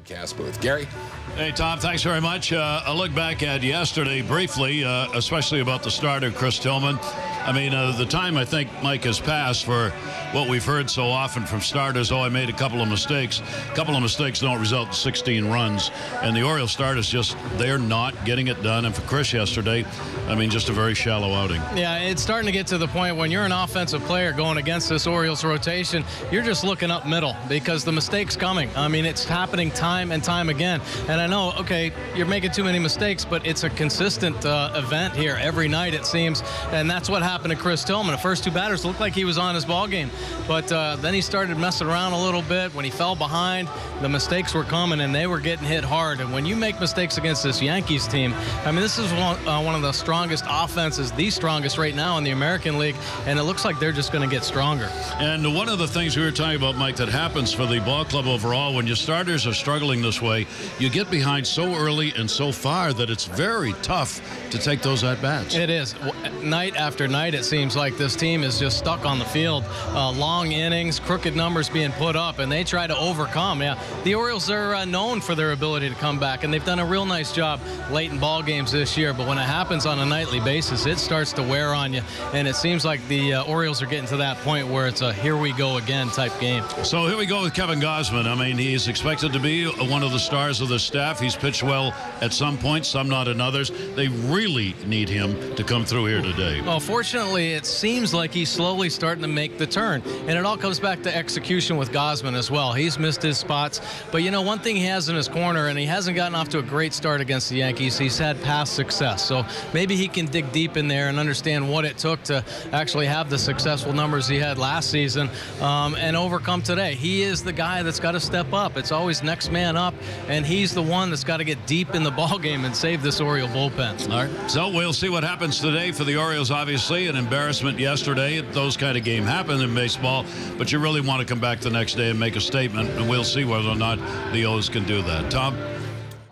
broadcast booth. Gary? Hey, Tom, thanks very much. Uh, a look back at yesterday briefly, uh, especially about the starter, Chris Tillman. I mean, uh, the time I think Mike has passed for what we've heard so often from starters. Oh, I made a couple of mistakes. A couple of mistakes don't result in 16 runs. And the Orioles starters just, they're not getting it done. And for Chris yesterday, I mean, just a very shallow outing. Yeah, it's starting to get to the point when you're an offensive player going against this Orioles rotation, you're just looking up middle because the mistake's coming. I mean, it's happening time and time again. And I know, okay, you're making too many mistakes, but it's a consistent uh, event here every night, it seems. And that's what happened to Chris Tillman. The first two batters looked like he was on his ball game. But uh, then he started messing around a little bit. When he fell behind, the mistakes were coming and they were getting hit hard. And when you make mistakes against this Yankees team, I mean, this is one, uh, one of the strongest offenses, the strongest right now in the American League. And it looks like they're just going to get stronger. And one of the things we were talking about, Mike, that happens for the ball club overall, when your starters are struggling this way, you get behind so early and so far that it's very tough to take those at bats. It is. Night after night, it seems like this team is just stuck on the field. Uh, long innings, crooked numbers being put up, and they try to overcome. Yeah, the Orioles are uh, known for their ability to come back, and they've done a real nice job late in ball games this year. But when it happens on a nightly basis, it starts to wear on you, and it seems like the uh, Orioles are getting to that point where it's a here we go again type game. So here we go with Kevin Gausman. I mean, he's expected to be one of the stars of the staff. He's pitched well at some points, some not in others. They really need him to come through here today. Well, fortunately, it seems like he's slowly starting to make the turn, and it all comes back to execution with Gausman as well. He's missed his spots, but you know, one thing he has in his corner, and he hasn't gotten off to a great start against the Yankees. He's had past success, so maybe he can dig deep in there and understand what it took to actually have the successful numbers he had last season um, and overcome today. He is the guy that's got to step up. It's always next man up, and he's the one that's got to get deep in the ball game and save this Oriole bullpen. All right. So we'll see what happens today for the Orioles. Obviously, an embarrassment yesterday. Those kind of game happen in baseball, but you really want to come back the next day and make a statement, and we'll see whether or not the O's can do that. Tom.